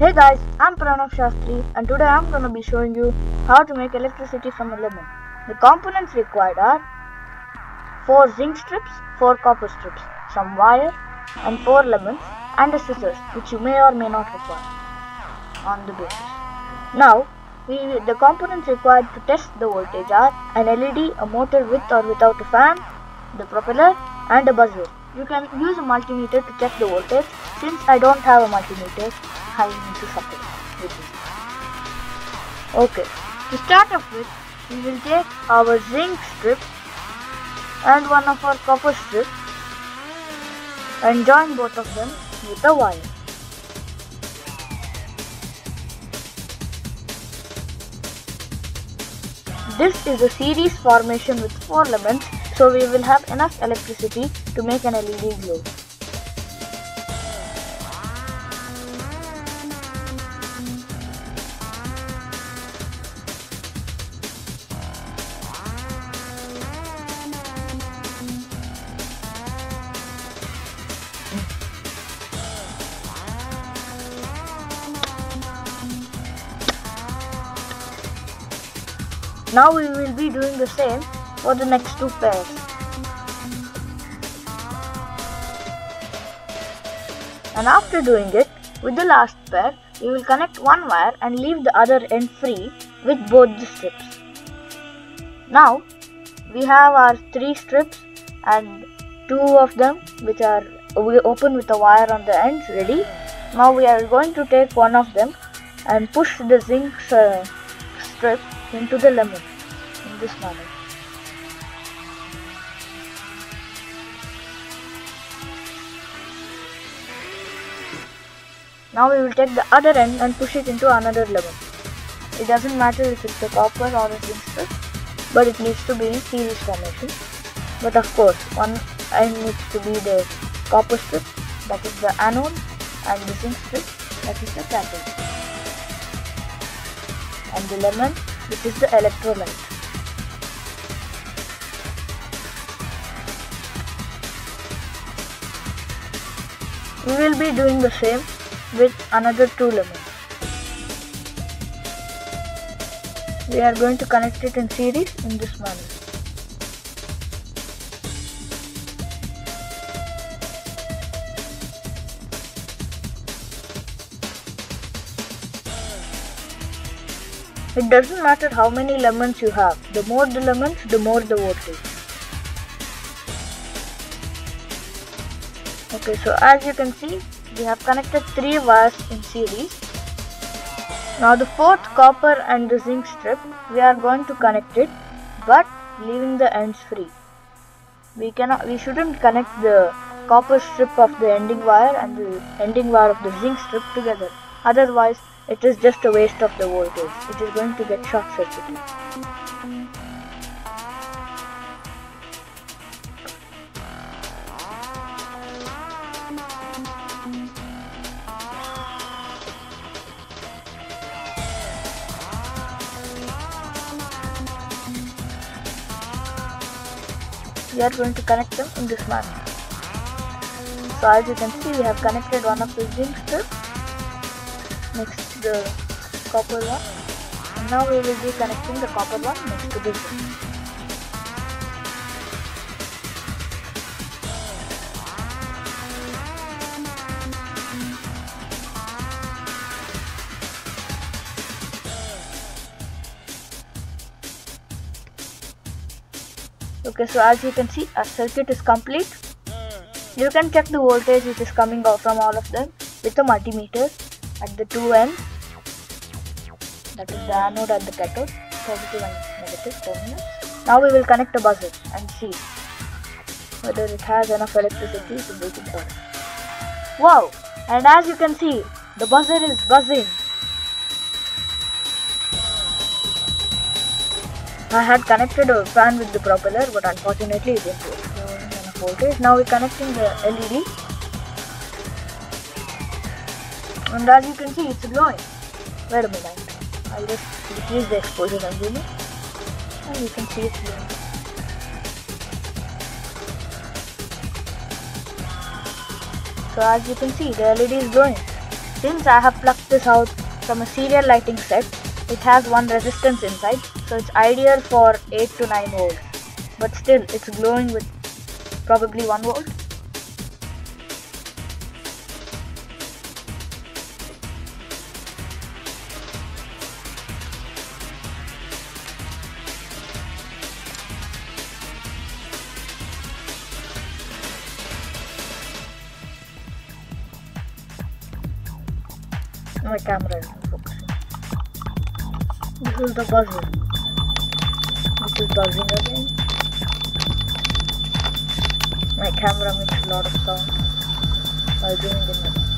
guys, I'm Pranav Shastry and today I'm going to be showing you how to make electricity from a lemon. The components required are 4 zinc strips, 4 copper strips, some wire and 4 lemons and a scissors which you may or may not require on the basis. Now, we, the components required to test the voltage are an LED, a motor with or without a fan, the propeller and a buzzer. You can use a multimeter to check the voltage. Since I don't have a multimeter, I need to suffer with this. Okay, to start off with, we will take our zinc strip and one of our copper strips and join both of them with a wire. This is a series formation with 4 elements so we will have enough electricity to make an LED glow. Now we will be doing the same for the next two pairs. And after doing it, with the last pair, we will connect one wire and leave the other end free with both the strips. Now, we have our three strips and two of them which are we open with a wire on the ends ready. Now we are going to take one of them and push the zinc uh, strip into the lemon in this manner. Now we will take the other end and push it into another lemon. It doesn't matter if it's a copper or a zinc strip, but it needs to be in series formation. But of course, one end needs to be the copper strip, that is the anode, and the zinc strip, that is the cathode. And the lemon, which is the electrolyte. We will be doing the same with another two lemons. We are going to connect it in series in this manner. It doesn't matter how many lemons you have. The more the lemons, the more the voltage. Okay, so as you can see, we have connected three wires in series. Now the fourth copper and the zinc strip, we are going to connect it, but leaving the ends free. We cannot, we shouldn't connect the copper strip of the ending wire and the ending wire of the zinc strip together. Otherwise, it is just a waste of the voltage. It is going to get short circuited. we are going to connect them in this manner. So as you can see we have connected one of the zinc strips next to the copper one. And now we will be connecting the copper one next to this one. okay so as you can see our circuit is complete. You can check the voltage which is coming out from all of them with a multimeter at the two ends that is the anode and the cathode positive and negative terminals now we will connect the buzzer and see whether it has enough electricity to make it on wow! And as you can see the buzzer is buzzing. I had connected a fan with the propeller but unfortunately it didn't work. Now we're connecting the LED and as you can see it's glowing. Wait a minute. I'll just decrease the exposure zoom in and you can see it's glowing. So as you can see the LED is glowing. since I have plucked this out from a serial lighting set, it has one resistance inside, so it's ideal for 8 to 9 volts. But still, it's glowing with probably 1 volt. My camera isn't focusing. This is the buzzer. Which is buzzing again. My camera makes a lot of sound while doing the